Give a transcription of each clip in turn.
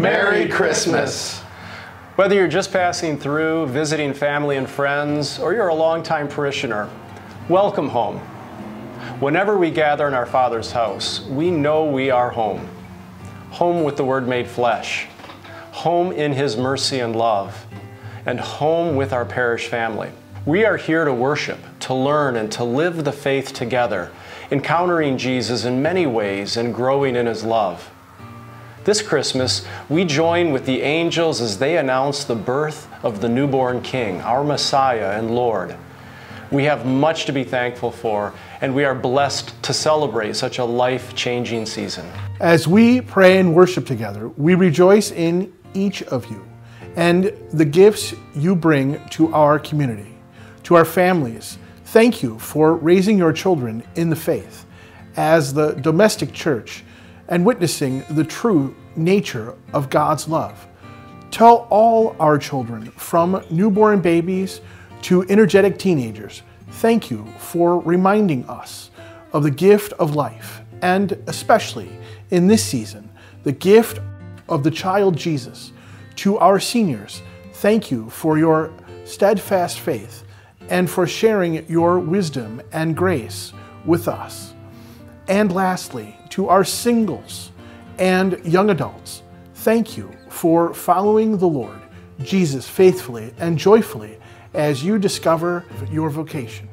Merry Christmas. Whether you're just passing through, visiting family and friends, or you're a longtime parishioner, welcome home. Whenever we gather in our Father's house, we know we are home. Home with the Word made flesh, home in His mercy and love, and home with our parish family. We are here to worship, to learn, and to live the faith together, encountering Jesus in many ways and growing in His love. This Christmas, we join with the angels as they announce the birth of the newborn King, our Messiah and Lord. We have much to be thankful for, and we are blessed to celebrate such a life changing season. As we pray and worship together, we rejoice in each of you and the gifts you bring to our community, to our families. Thank you for raising your children in the faith as the domestic church and witnessing the true nature of God's love. Tell all our children, from newborn babies to energetic teenagers, thank you for reminding us of the gift of life, and especially in this season, the gift of the child Jesus. To our seniors, thank you for your steadfast faith and for sharing your wisdom and grace with us. And lastly, to our singles and young adults, thank you for following the Lord Jesus faithfully and joyfully as you discover your vocation.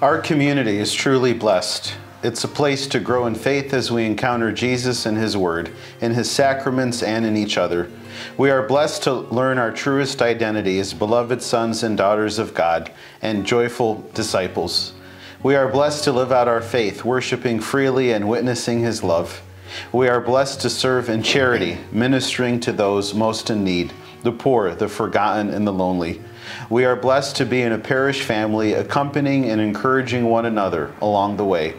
Our community is truly blessed. It's a place to grow in faith as we encounter Jesus and His Word, in His sacraments, and in each other. We are blessed to learn our truest identity as beloved sons and daughters of God and joyful disciples. We are blessed to live out our faith, worshiping freely and witnessing His love. We are blessed to serve in charity, ministering to those most in need, the poor, the forgotten, and the lonely. We are blessed to be in a parish family, accompanying and encouraging one another along the way.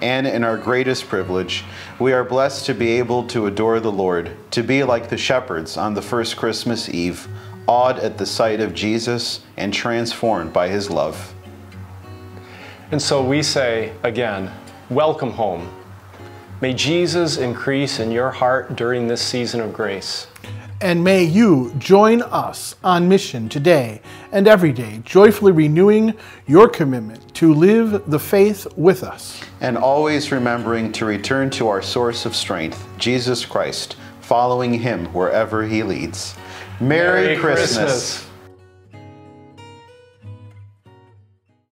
And in our greatest privilege, we are blessed to be able to adore the Lord, to be like the shepherds on the first Christmas Eve, awed at the sight of Jesus and transformed by his love. And so we say again, welcome home. May Jesus increase in your heart during this season of grace. And may you join us on mission today and every day, joyfully renewing your commitment to live the faith with us. And always remembering to return to our source of strength, Jesus Christ, following him wherever he leads. Merry, Merry Christmas. Christmas.